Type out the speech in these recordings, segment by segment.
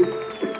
Música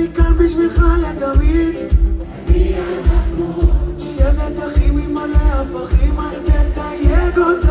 אני כאן בשבילך לתמיד. מי אנחנו? שבט אחים עם מלא הפכים, אל תתייג אותם.